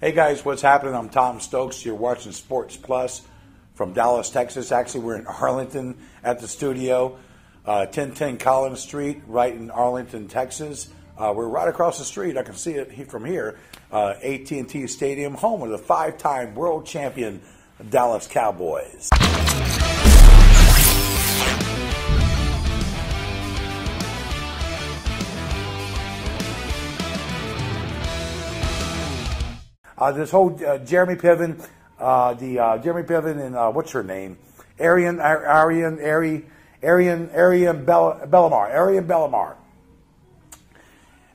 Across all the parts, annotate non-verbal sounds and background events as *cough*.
Hey guys, what's happening? I'm Tom Stokes. You're watching Sports Plus from Dallas, Texas. Actually, we're in Arlington at the studio, uh, 1010 Collins Street, right in Arlington, Texas. Uh, we're right across the street. I can see it from here. Uh, AT&T Stadium, home of the five-time world champion Dallas Cowboys. Uh, this whole uh, Jeremy Piven, uh, the uh, Jeremy Piven and uh, what's her name, Ariane, Ariane, Ariane, Ariane, Ariane Bell, Bellamar, Ariane Bellamar,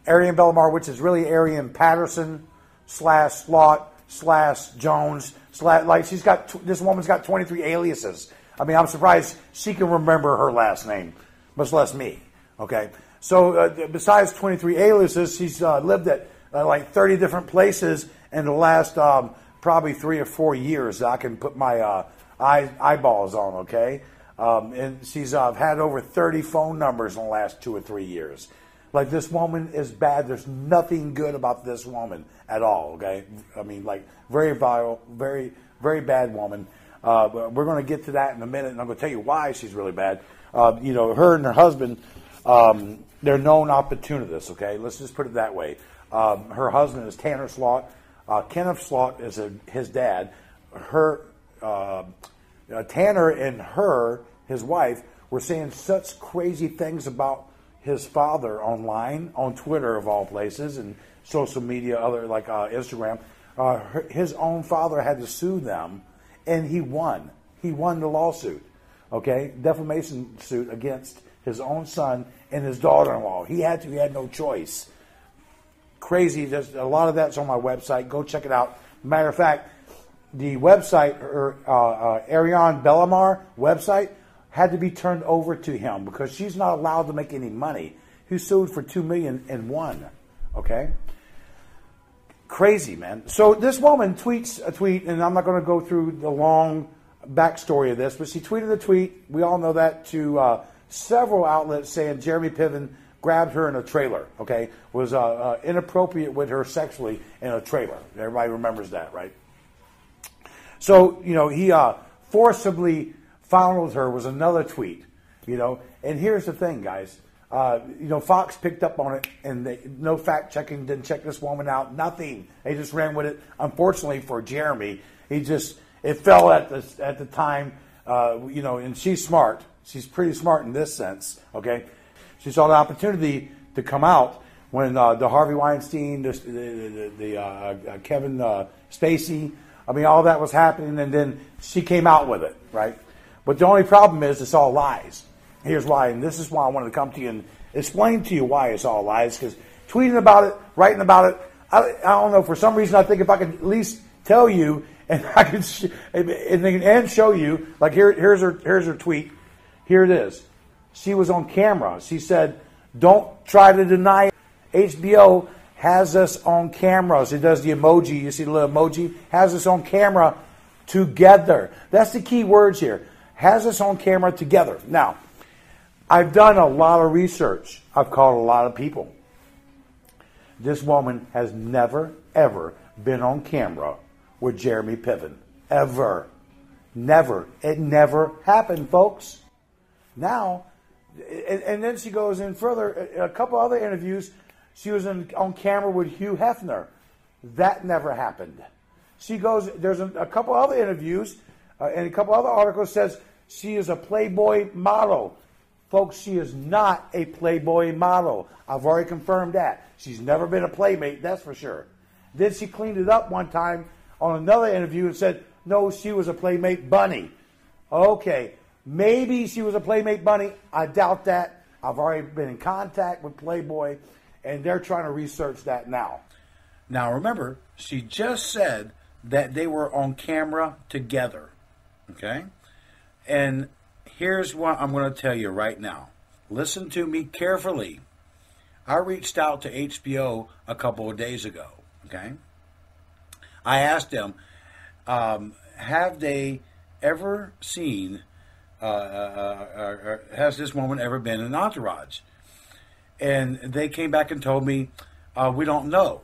Ariane Bellamar, which is really Ariane Patterson slash Slot slash Jones slash like she's got this woman's got 23 aliases. I mean, I'm surprised she can remember her last name, much less me. Okay, so uh, besides 23 aliases, she's lived at like 30 different places in the last um, probably three or four years I can put my uh, eye, eyeballs on, okay? Um, and she's uh, had over 30 phone numbers in the last two or three years. Like, this woman is bad. There's nothing good about this woman at all, okay? I mean, like, very vile, very, very bad woman. Uh, we're going to get to that in a minute, and I'm going to tell you why she's really bad. Uh, you know, her and her husband, um, they're known opportunists, okay? Let's just put it that way. Um, her husband is Tanner Slot. Uh, Kenneth Slot is a, his dad. Her uh, Tanner and her, his wife, were saying such crazy things about his father online, on Twitter of all places, and social media, other like uh, Instagram. Uh, her, his own father had to sue them, and he won. He won the lawsuit. Okay, defamation suit against his own son and his daughter-in-law. He had to. He had no choice crazy. There's a lot of that's on my website. Go check it out. Matter of fact, the website, or uh, uh, Ariane Bellamar website, had to be turned over to him because she's not allowed to make any money. He sued for two million and one. Okay, crazy man. So this woman tweets a tweet, and I'm not going to go through the long backstory of this, but she tweeted a tweet. We all know that to uh, several outlets saying Jeremy Piven grabbed her in a trailer, okay, was uh, uh, inappropriate with her sexually in a trailer. Everybody remembers that, right? So, you know, he uh, forcibly fondled her was another tweet, you know. And here's the thing, guys. Uh, you know, Fox picked up on it, and they, no fact checking, didn't check this woman out, nothing. They just ran with it. Unfortunately for Jeremy, he just it fell at the at the time. Uh, you know, and she's smart. She's pretty smart in this sense. Okay, she saw the opportunity to come out when uh, the Harvey Weinstein, the, the, the uh, uh, Kevin uh, Spacey, I mean, all that was happening, and then she came out with it, right? But the only problem is it's all lies. Here's why, and this is why I wanted to come to you and explain to you why it's all lies, because tweeting about it, writing about it, I, I, don't know, for some reason I think if I could at least tell you and *laughs* I could sh- and, and show you, like here, here's her, here's her tweet. Here it is she was on camera. She said, Don't try to deny it. HBO has us on camera. She does the emoji. You see the little emoji? Has us on camera together. That's the key words here. Has us on camera together. Now, I've done a lot of research. I've called a lot of people. This woman has never, ever been on camera with Jeremy Piven. Ever. Never. It never happened, folks. Now, and, and, then she goes in further. A couple other interviews, she was in, on camera with Hugh Hefner. That never happened. She goes. There's a, a couple other interviews uh, and a couple other articles says she is a Playboy model. Folks, she is not a Playboy model. I've already confirmed that. She's never been a playmate, that's for sure. Then she cleaned it up one time on another interview and said, no, she was a playmate bunny. Okay, Maybe she was a Playmate Bunny. I doubt that. I've already been in contact with Playboy, and they're trying to research that now. Now, remember, she just said that they were on camera together. Okay? And here's what I'm going to tell you right now. Listen to me carefully. I reached out to HBO a couple of days ago. Okay? I asked them, um, have they ever seen uh, uh, uh, has this woman ever been in Entourage? And they came back and told me, we don't know.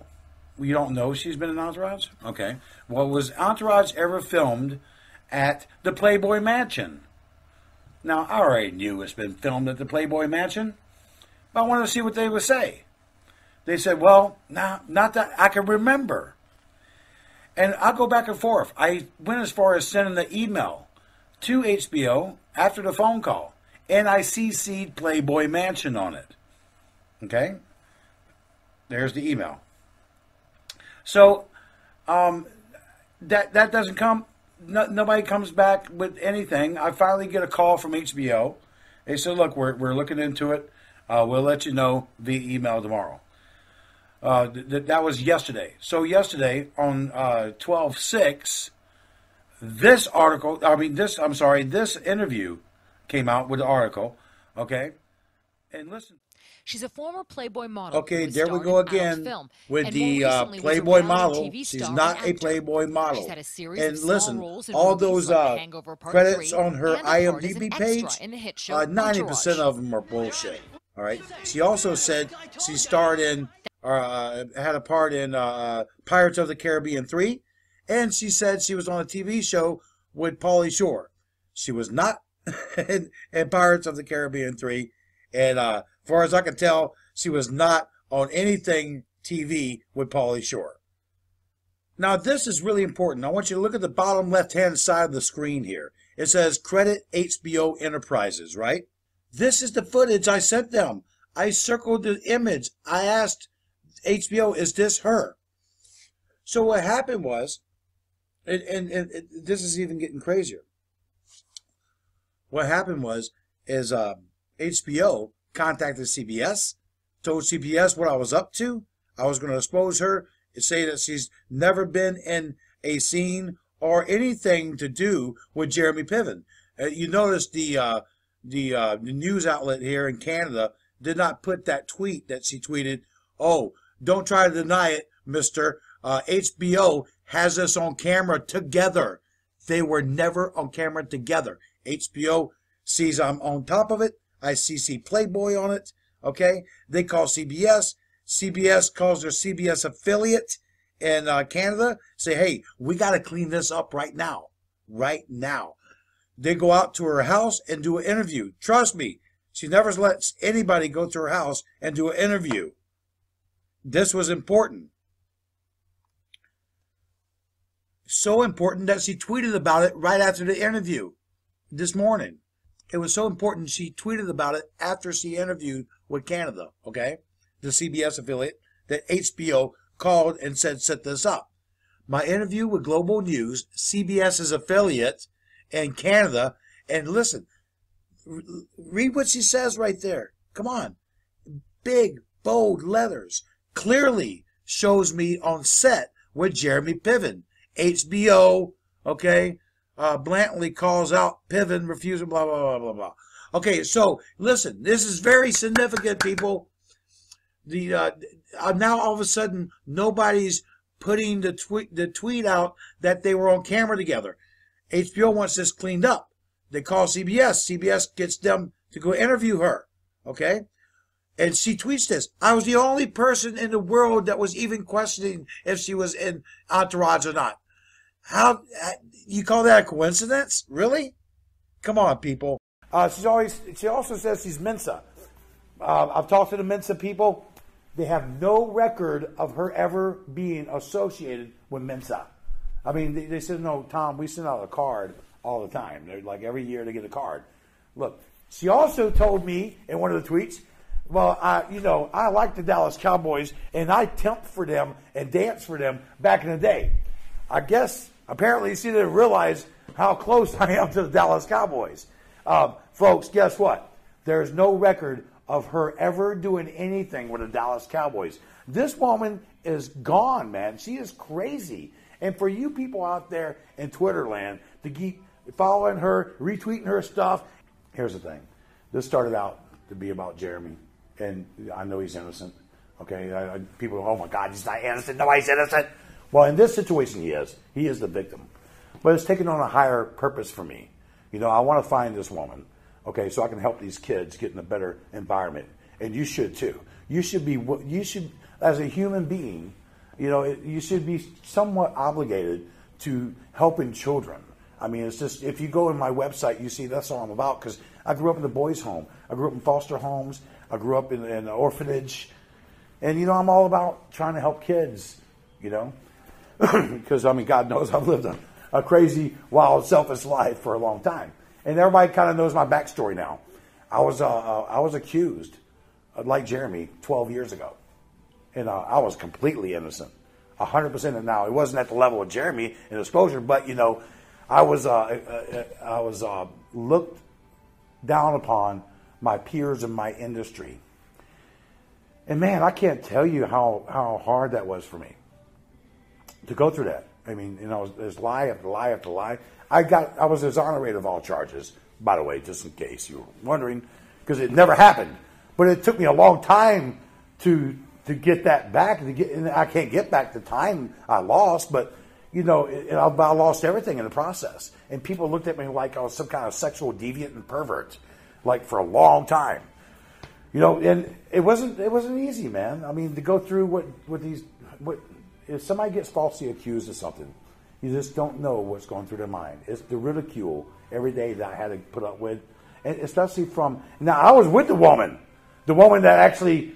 We don't know she's been in Entourage? Okay. Well, was Entourage ever filmed at the Playboy Mansion? Now, I already knew it's been filmed at the Playboy Mansion, but I wanted to see what they would say. They said, well, nah, not that I can remember. And I'll go back and forth. I went as far as sending the email to HBO after the phone call, and I CC'd Playboy Mansion on it. Okay? There's the email. So, um, that that doesn't come. No, nobody comes back with anything. I finally get a call from HBO. They said, "Look, we're we're looking into it. Uh, we'll let you know via email tomorrow." Uh, th- that was yesterday. So yesterday on uh, twelve six, this article. I mean, this. I'm sorry. This interview came out with the article. Okay, and listen. She's a former Playboy model. Okay, there we go again film, with the uh, Playboy model. She's not a Playboy model. She's had a series and of listen, roles in all those like uh, credits on her and a part as an IMDb page, in the hit show uh, ninety percent Entourage. of them are bullshit. All right. She also said she starred in, uh, had a part in uh, Pirates of the Caribbean three, and she said she was on a TV show with Pauly Shore. She was not *laughs* in, in Pirates of the Caribbean three, and uh, as far as I can tell, she was not on anything TV with Pauly Shore. Now, this is really important. I want you to look at the bottom left hand side of the screen here. It says Credit HBO Enterprises, right? This is the footage I sent them. I circled the image. I asked HBO, is this her? So what happened was, and, and, and it- this is even getting crazier. What happened was, is um, HBO contacted CBS, told CBS what I was up to. I was going to expose her and say that she's never been in a scene or anything to do with Jeremy Piven. Uh, you notice the uh, the uh, the news outlet here in Canada did not put that tweet that she tweeted. Oh, don't try to deny it, Mister. Uh, HBO has us on camera together. They were never on camera together. HBO sees I'm on top of it. I CC Playboy on it. Okay, they call CBS. CBS calls their CBS affiliate in uh, Canada. Say, hey, we got to clean this up right now. Right now. They go out to her house and do an interview. Trust me, she never lets anybody go to her house and do an interview. This was important. So important that she tweeted about it right after the interview this morning. It was so important she tweeted about it after she interviewed with Canada, okay? The CBS affiliate that HBO called and said set this up. My interview with Global News, CBS's affiliate in Canada, and listen, read what she says right there. Come on. Big, bold letters. Clearly shows me on set with Jeremy Piven. HBO, okay? Uh, blatantly calls out Piven, refusing, blah, blah, blah, blah, blah. Okay, so listen, this is very significant, people. The uh, uh, now all of a sudden nobody's putting the tweet the tweet out that they were on camera together. HBO wants this cleaned up. They call CBS. CBS gets them to go interview her. Okay? And she tweets this. I was the only person in the world that was even questioning if she was in Entourage or not. How you call that a coincidence? Really? Come on, people. Uh, she's always. She also says she's Mensa. Uh, I've talked to the Mensa people. They have no record of her ever being associated with Mensa. I mean, they, they said, no, Tom, we send out a card all the time. They're like every year they get a card. Look, she also told me in one of the tweets, well, I, you know, I like the Dallas Cowboys and I temp for them and dance for them back in the day. I guess apparently she didn't realize how close *laughs* I am to the Dallas Cowboys. Um, folks, guess what? There's no record of her ever doing anything with the Dallas Cowboys. This woman is gone, man. She is crazy. And for you people out there in Twitter land to keep following her, retweeting her stuff, here's the thing. This started out to be about Jeremy, and I know he's innocent. Okay, I, I, people, oh my God, he's not innocent. No, he's innocent. Well, in this situation, he is. He is the victim. But it's taken on a higher purpose for me. You know, I want to find this woman, okay, so I can help these kids get in a better environment. And you should too. You should be, you should, as a human being, You know, you should be somewhat obligated to helping children. I mean, it's just if you go in my website, you see that's all I'm about. Because I grew up in the boys' home, I grew up in foster homes, I grew up in, in an orphanage, and you know, I'm all about trying to help kids. You know, *coughs* because I mean, God knows I've lived a, a crazy, wild, selfish life for a long time, and everybody kind of knows my backstory now. I was uh, uh, I was accused, uh, like Jeremy, 12 years ago, and uh, I was completely innocent, 100 percent. And now it wasn't at the level of Jeremy in exposure, but you know, I was uh, uh, I was looked down upon my peers in my industry, and man, I can't tell you how how hard that was for me to go through that. I mean, you know, there's lie after lie after lie. I got I was exonerated of all charges by the way, just in case you were wondering, because it never happened. But it took me a long time to to get that back. To get, and I can't get back the time I lost, but you know, it, I, I lost everything in the process. And people looked at me like I was some kind of sexual deviant and pervert, like for a long time. You know, and it wasn't it wasn't easy, man. I mean, to go through what what these what if somebody gets falsely accused of something, you just don't know what's going through their mind. It's the ridicule every day that I had to put up with, and especially from now. I was with the woman, the woman that actually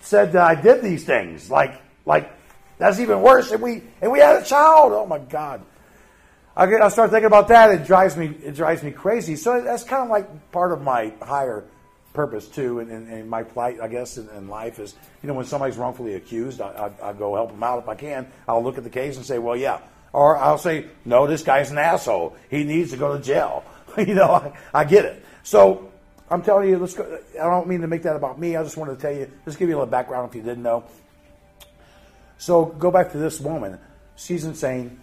said that I did these things. Like, like that's even worse. And we and we had a child. Oh my God. I, get, I start thinking about that. It drives me. It drives me crazy. So that's kind of like part of my higher purpose too, and, and, and my plight, I guess, in, in, life is, you know, when somebody's wrongfully accused, I, I, I, go help them out if I can. I'll look at the case and say, well, yeah, or I'll say, no, this guy's an asshole. He needs to go to jail. *laughs* you know, I, I, get it. So I'm telling you, let's go. I don't mean to make that about me. I just wanted to tell you, just give you a little background if you didn't know. So go back to this woman. She's insane.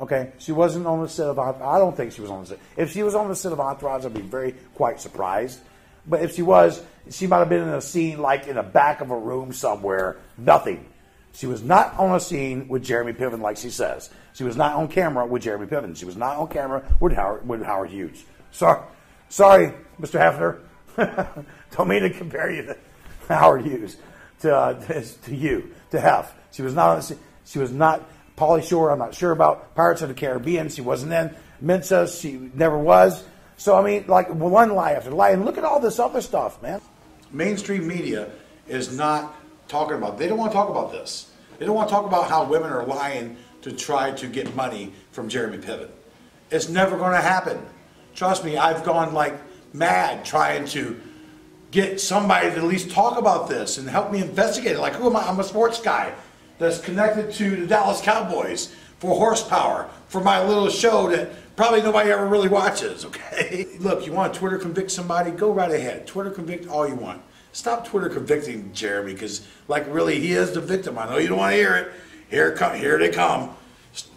Okay, she wasn't on the set of. I don't think she was on the set. If she was on the set of Entourage, I'd be very quite surprised. But if she was, she might have been in a scene like in the back of a room somewhere. Nothing. She was not on a scene with Jeremy Piven, like she says. She was not on camera with Jeremy Piven. She was not on camera with Howard, with Howard Hughes. Sorry, sorry, Mr. Hefner. *laughs* Don't mean to compare you to Howard Hughes, to, uh, to you, to Hef. She was not. On, she was not. Pauly Shore. I'm not sure about Pirates of the Caribbean. She wasn't in. Mensa. She never was. So I mean, like one lie after lie, and look at all this other stuff, man. Mainstream media is not talking about. They don't want to talk about this. They don't want to talk about how women are lying to try to get money from Jeremy Piven. It's never going to happen. Trust me, I've gone like mad trying to get somebody to at least talk about this and help me investigate it. Like, who am I? I'm a sports guy that's connected to the Dallas Cowboys for horsepower for my little show that probably nobody ever really watches, *laughs* okay? Look, you want to Twitter convict somebody? Go right ahead. Twitter convict all you want. Stop Twitter convicting Jeremy because, like, really, he is the victim. I know you don't want to hear it. Here, come, here they come.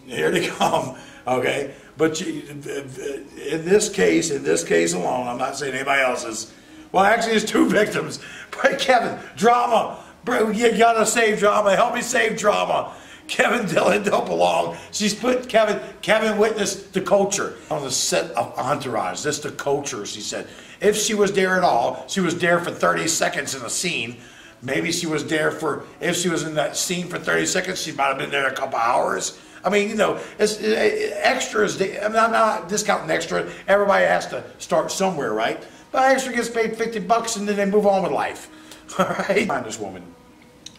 Here they *laughs* come. Okay, but you, uh, in this case, in this case alone, I'm not saying anybody else's. Well, actually, it's two *laughs* victims. But Kevin, drama. You gotta save drama. Help me save drama. Kevin Dillon don't belong. She's put Kevin. Kevin witnessed the culture on the set of Entourage. This the culture. She said. If she was there at all, she was there for 30 seconds in a scene. Maybe she was there for, if she was in that scene for 30 seconds, she might have been there a couple hours. I mean, you know, it's, it, extras, I mean, I'm not discounting extra. Everybody has to start somewhere, right? But extra gets paid 50 bucks and then they move on with life. *laughs* All right? Find this woman.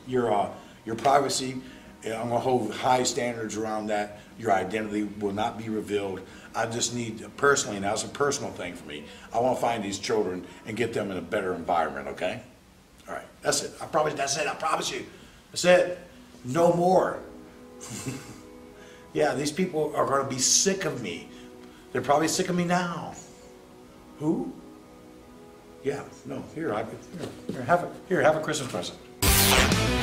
Your, uh, your privacy, I'm going to hold high standards around that. Your identity will not be revealed. I just need, personally, and that's a personal thing for me, I want to find these children and get them in a better environment, okay? All right, that's it. I promise, that's it, I promise you. That's it. No more. *laughs* yeah, these people are going to be sick of me. They're probably sick of me now. Who? Yeah, no, here, I, here, here, have a, here, have a Christmas present.